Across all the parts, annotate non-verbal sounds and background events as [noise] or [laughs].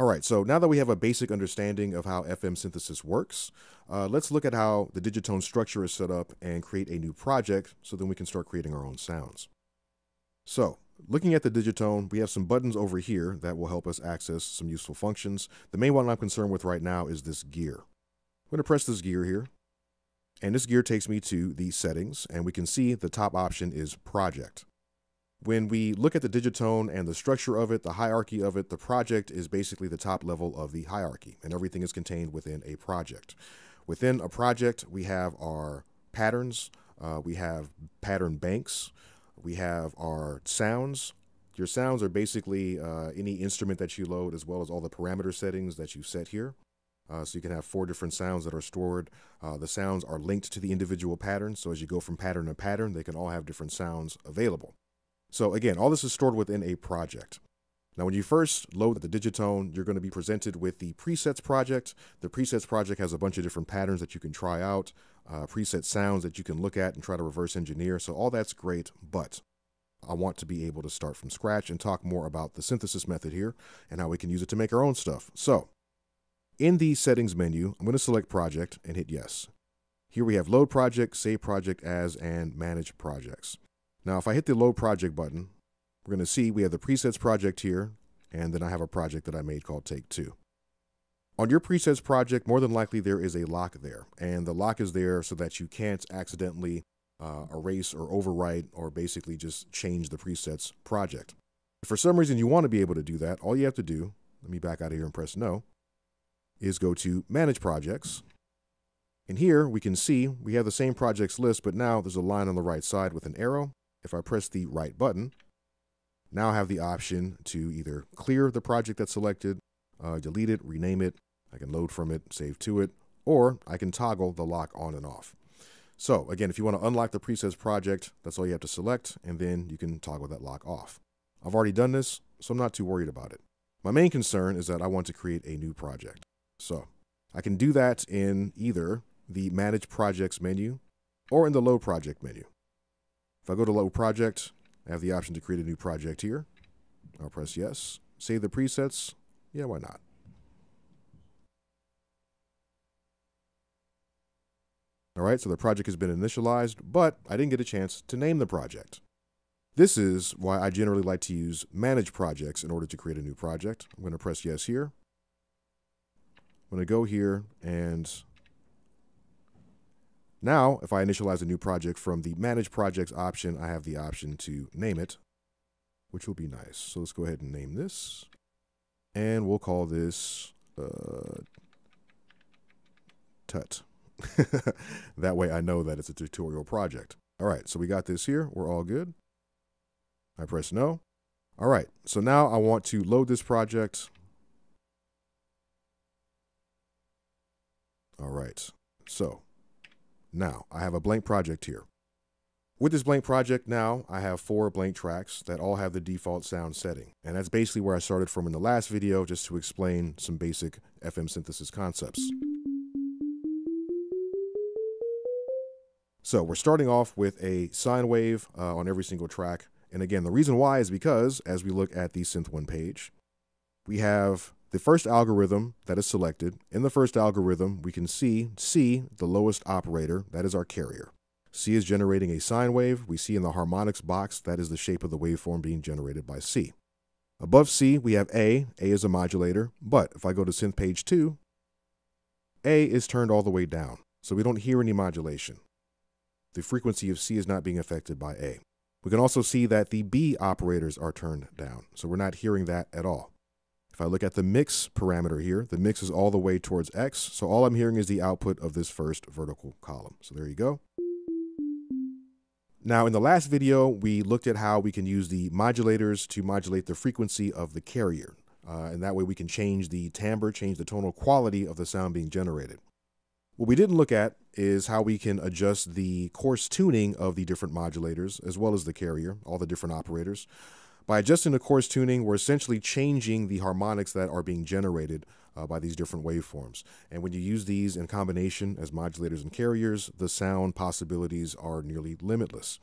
All right, so now that we have a basic understanding of how FM synthesis works, uh, let's look at how the Digitone structure is set up and create a new project so then we can start creating our own sounds. So, looking at the Digitone, we have some buttons over here that will help us access some useful functions. The main one I'm concerned with right now is this gear. I'm to press this gear here, and this gear takes me to the settings, and we can see the top option is project. When we look at the Digitone and the structure of it, the hierarchy of it, the project is basically the top level of the hierarchy, and everything is contained within a project. Within a project, we have our patterns, uh, we have pattern banks, we have our sounds. Your sounds are basically uh, any instrument that you load, as well as all the parameter settings that you set here. Uh, so you can have four different sounds that are stored. Uh, the sounds are linked to the individual patterns. So as you go from pattern to pattern, they can all have different sounds available. So again, all this is stored within a project. Now, when you first load the Digitone, you're going to be presented with the presets project. The presets project has a bunch of different patterns that you can try out, uh, preset sounds that you can look at and try to reverse engineer. So all that's great, but I want to be able to start from scratch and talk more about the synthesis method here and how we can use it to make our own stuff. So in the settings menu, I'm going to select project and hit yes. Here we have load project, save project as, and manage projects. Now, if I hit the load project button, we're going to see we have the presets project here, and then I have a project that I made called Take Two. On your presets project, more than likely there is a lock there, and the lock is there so that you can't accidentally uh, erase or overwrite or basically just change the presets project. If for some reason you want to be able to do that, all you have to do, let me back out of here and press no, is go to Manage Projects. And here we can see we have the same projects list, but now there's a line on the right side with an arrow. If I press the right button, now I have the option to either clear the project that's selected, uh, delete it, rename it, I can load from it, save to it, or I can toggle the lock on and off. So again, if you want to unlock the presets project, that's all you have to select, and then you can toggle that lock off. I've already done this, so I'm not too worried about it. My main concern is that I want to create a new project. So I can do that in either the Manage Projects menu or in the Load Project menu. I go to Load Project, I have the option to create a new project here. I'll press yes. Save the presets. Yeah, why not? All right, so the project has been initialized, but I didn't get a chance to name the project. This is why I generally like to use manage projects in order to create a new project. I'm going to press yes here. I'm going to go here and now, if I initialize a new project from the Manage Projects option, I have the option to name it, which will be nice. So let's go ahead and name this. And we'll call this uh, Tut. [laughs] that way I know that it's a tutorial project. All right, so we got this here. We're all good. I press no. All right, so now I want to load this project. All right, so now, I have a blank project here. With this blank project now, I have four blank tracks that all have the default sound setting. And that's basically where I started from in the last video, just to explain some basic FM synthesis concepts. So we're starting off with a sine wave uh, on every single track. And again, the reason why is because as we look at the Synth 1 page, we have the first algorithm that is selected, in the first algorithm, we can see C, the lowest operator, that is our carrier. C is generating a sine wave. We see in the harmonics box, that is the shape of the waveform being generated by C. Above C, we have A. A is a modulator, but if I go to synth page 2, A is turned all the way down, so we don't hear any modulation. The frequency of C is not being affected by A. We can also see that the B operators are turned down, so we're not hearing that at all. If I look at the mix parameter here, the mix is all the way towards X. So all I'm hearing is the output of this first vertical column. So there you go. Now, in the last video, we looked at how we can use the modulators to modulate the frequency of the carrier. Uh, and that way we can change the timbre, change the tonal quality of the sound being generated. What we didn't look at is how we can adjust the coarse tuning of the different modulators, as well as the carrier, all the different operators. By adjusting the coarse tuning, we're essentially changing the harmonics that are being generated uh, by these different waveforms. And when you use these in combination as modulators and carriers, the sound possibilities are nearly limitless.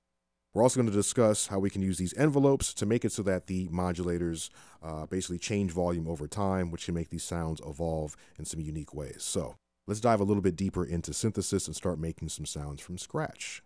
We're also going to discuss how we can use these envelopes to make it so that the modulators uh, basically change volume over time, which can make these sounds evolve in some unique ways. So let's dive a little bit deeper into synthesis and start making some sounds from scratch.